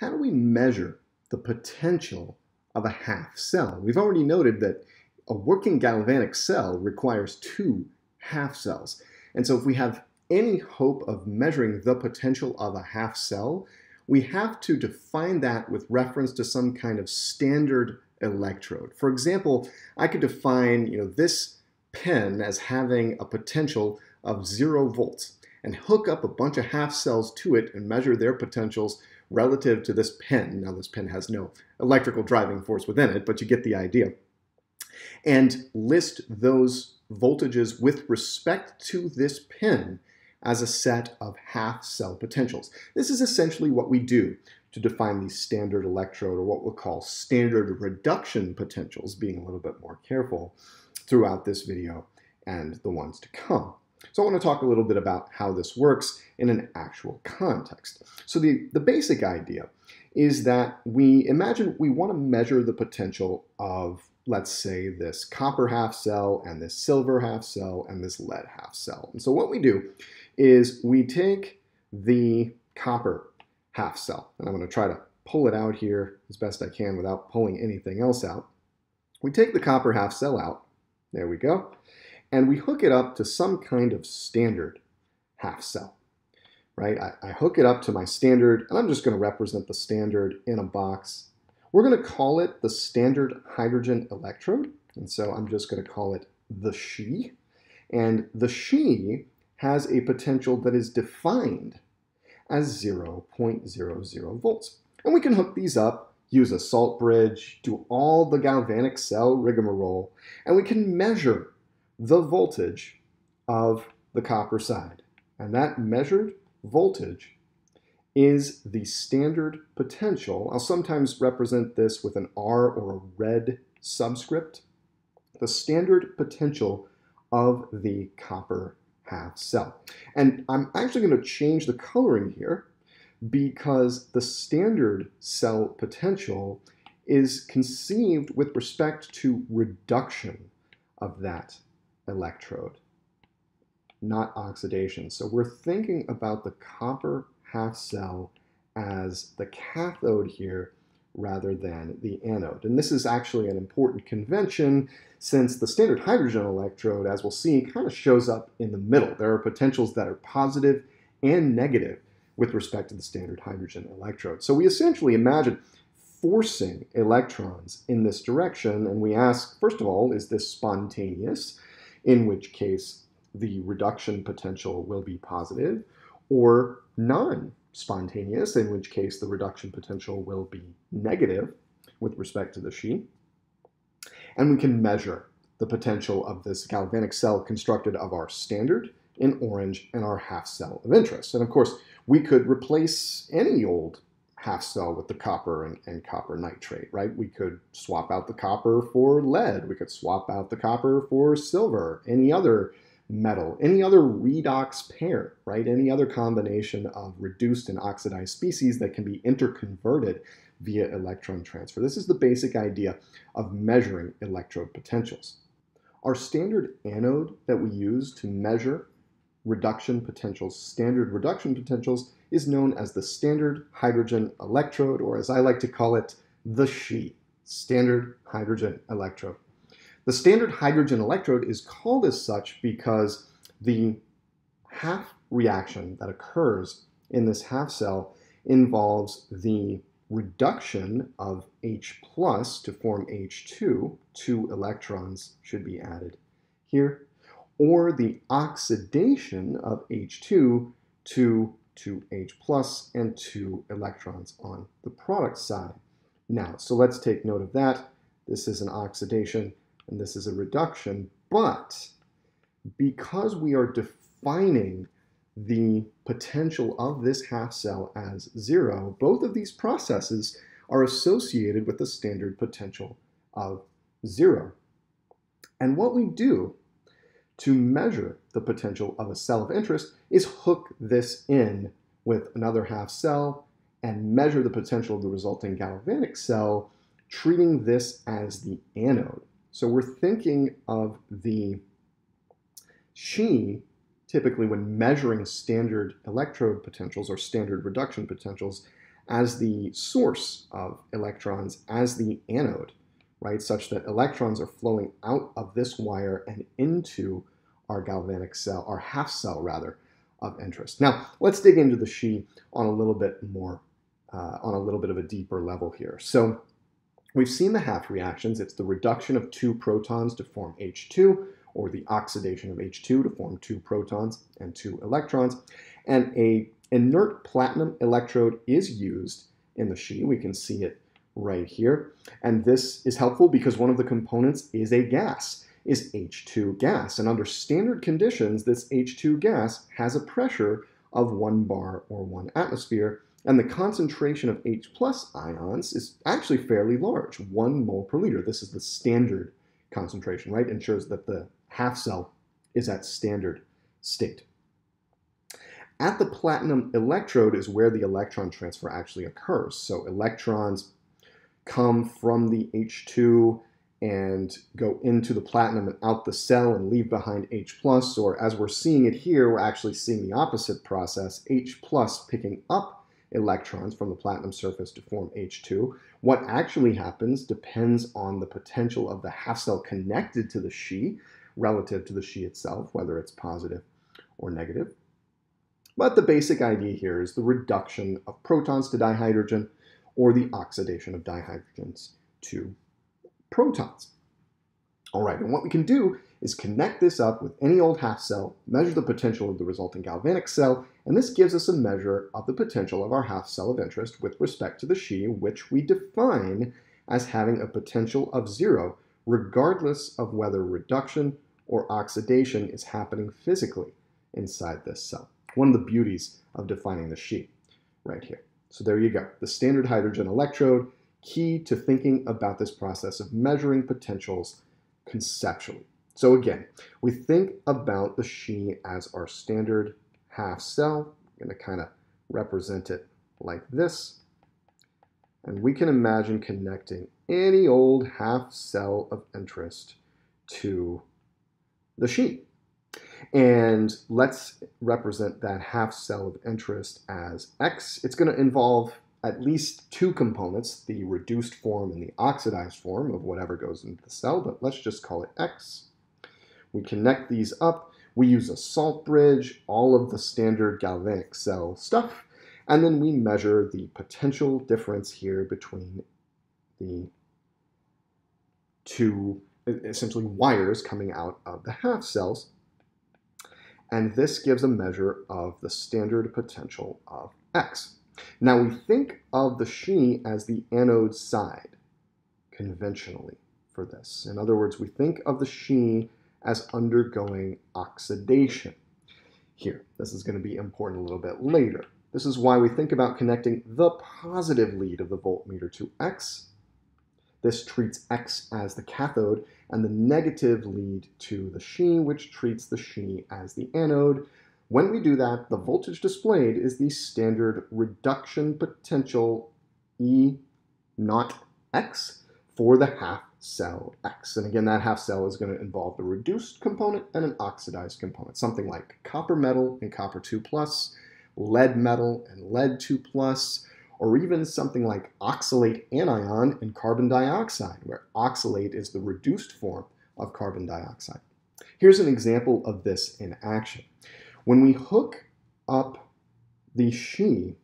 how do we measure the potential of a half cell? We've already noted that a working galvanic cell requires two half cells. And so if we have any hope of measuring the potential of a half cell, we have to define that with reference to some kind of standard electrode. For example, I could define you know, this pen as having a potential of zero volts and hook up a bunch of half cells to it and measure their potentials relative to this pen. Now this pen has no electrical driving force within it, but you get the idea. And list those voltages with respect to this pin as a set of half cell potentials. This is essentially what we do to define these standard electrode or what we'll call standard reduction potentials, being a little bit more careful throughout this video and the ones to come. So I want to talk a little bit about how this works in an actual context. So the, the basic idea is that we imagine we want to measure the potential of, let's say, this copper half cell and this silver half cell and this lead half cell. And so what we do is we take the copper half cell, and I'm going to try to pull it out here as best I can without pulling anything else out. We take the copper half cell out, there we go, and we hook it up to some kind of standard half cell, right? I, I hook it up to my standard, and I'm just going to represent the standard in a box. We're going to call it the standard hydrogen electrode, and so I'm just going to call it the SHE. And the SHE has a potential that is defined as 0.00 volts. And we can hook these up, use a salt bridge, do all the galvanic cell rigmarole, and we can measure the voltage of the copper side. And that measured voltage is the standard potential. I'll sometimes represent this with an R or a red subscript. The standard potential of the copper half cell. And I'm actually going to change the coloring here because the standard cell potential is conceived with respect to reduction of that electrode, not oxidation. So we're thinking about the copper half cell as the cathode here rather than the anode. And this is actually an important convention since the standard hydrogen electrode, as we'll see, kind of shows up in the middle. There are potentials that are positive and negative with respect to the standard hydrogen electrode. So we essentially imagine forcing electrons in this direction, and we ask, first of all, is this spontaneous? In which case the reduction potential will be positive, or non-spontaneous, in which case the reduction potential will be negative with respect to the sheet. And we can measure the potential of this galvanic cell constructed of our standard in orange and our half cell of interest. And of course, we could replace any old half cell with the copper and, and, copper nitrate, right? We could swap out the copper for lead. We could swap out the copper for silver, any other metal, any other redox pair, right? Any other combination of reduced and oxidized species that can be interconverted via electron transfer. This is the basic idea of measuring electrode potentials. Our standard anode that we use to measure reduction potentials, standard reduction potentials, is known as the standard hydrogen electrode, or as I like to call it, the SHE, standard hydrogen electrode. The standard hydrogen electrode is called as such because the half reaction that occurs in this half cell involves the reduction of H plus to form H2, two electrons should be added here, or the oxidation of H2 to 2H plus and two electrons on the product side. Now, so let's take note of that. This is an oxidation and this is a reduction, but because we are defining the potential of this half cell as zero, both of these processes are associated with the standard potential of zero. And what we do to measure the potential of a cell of interest is hook this in with another half cell and measure the potential of the resulting galvanic cell, treating this as the anode. So we're thinking of the SHE typically when measuring standard electrode potentials or standard reduction potentials as the source of electrons as the anode, right? Such that electrons are flowing out of this wire and into our galvanic cell, our half cell rather, of interest. Now, let's dig into the SHE on a little bit more, uh, on a little bit of a deeper level here. So we've seen the half reactions. It's the reduction of two protons to form H2, or the oxidation of H2 to form two protons and two electrons. And a inert platinum electrode is used in the SHE. We can see it right here. And this is helpful because one of the components is a gas is H2 gas. And under standard conditions, this H2 gas has a pressure of one bar or one atmosphere, and the concentration of H plus ions is actually fairly large, one mole per liter. This is the standard concentration, right? Ensures that the half cell is at standard state. At the platinum electrode is where the electron transfer actually occurs. So electrons come from the H2 and go into the platinum and out the cell and leave behind H+, or as we're seeing it here, we're actually seeing the opposite process, H plus picking up electrons from the platinum surface to form H2. What actually happens depends on the potential of the half cell connected to the SHE relative to the SHE itself, whether it's positive or negative. But the basic idea here is the reduction of protons to dihydrogen or the oxidation of dihydrogens to protons. All right, and what we can do is connect this up with any old half cell, measure the potential of the resulting galvanic cell, and this gives us a measure of the potential of our half cell of interest with respect to the SHE, which we define as having a potential of zero, regardless of whether reduction or oxidation is happening physically inside this cell. One of the beauties of defining the SHE right here. So there you go, the standard hydrogen electrode key to thinking about this process of measuring potentials conceptually. So again, we think about the SHE as our standard half cell. I'm going to kind of represent it like this. And we can imagine connecting any old half cell of interest to the SHE. And let's represent that half cell of interest as X. It's going to involve at least two components, the reduced form and the oxidized form of whatever goes into the cell, but let's just call it X. We connect these up. We use a salt bridge, all of the standard galvanic cell stuff, and then we measure the potential difference here between the two essentially wires coming out of the half cells. And this gives a measure of the standard potential of X. Now we think of the SHE as the anode side conventionally for this. In other words, we think of the SHE as undergoing oxidation. Here, this is going to be important a little bit later. This is why we think about connecting the positive lead of the voltmeter to X. This treats X as the cathode, and the negative lead to the SHE, which treats the SHE as the anode. When we do that, the voltage displayed is the standard reduction potential E naught X for the half cell X. And again, that half cell is going to involve the reduced component and an oxidized component, something like copper metal and copper 2 plus, lead metal and lead 2 plus, or even something like oxalate anion and carbon dioxide, where oxalate is the reduced form of carbon dioxide. Here's an example of this in action. When we hook up the SHE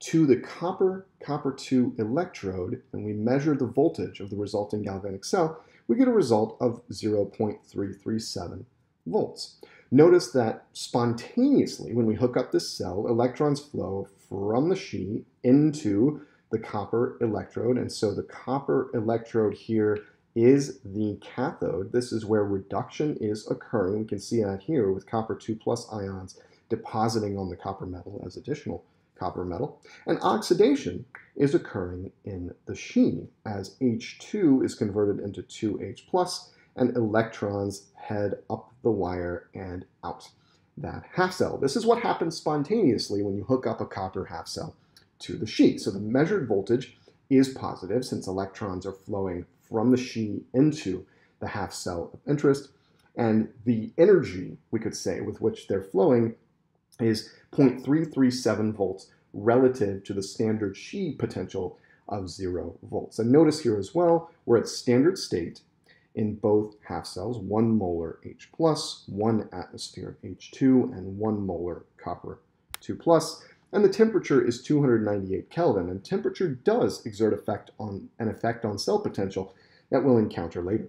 to the copper copper 2 electrode and we measure the voltage of the resulting galvanic cell, we get a result of 0.337 volts. Notice that spontaneously, when we hook up this cell, electrons flow from the SHE into the copper electrode, and so the copper electrode here is the cathode. This is where reduction is occurring. We can see that here with copper 2 plus ions depositing on the copper metal as additional copper metal. And oxidation is occurring in the SHE as H2 is converted into 2H plus and electrons head up the wire and out that half cell. This is what happens spontaneously when you hook up a copper half cell to the SHE. So the measured voltage is positive since electrons are flowing from the SHE into the half cell of interest. And the energy, we could say, with which they're flowing is 0.337 volts relative to the standard SHE potential of zero volts. And notice here as well, we're at standard state in both half cells, one molar H plus, one atmosphere H2, and one molar copper 2 plus. And the temperature is 298 Kelvin, and temperature does exert effect on an effect on cell potential that we'll encounter later.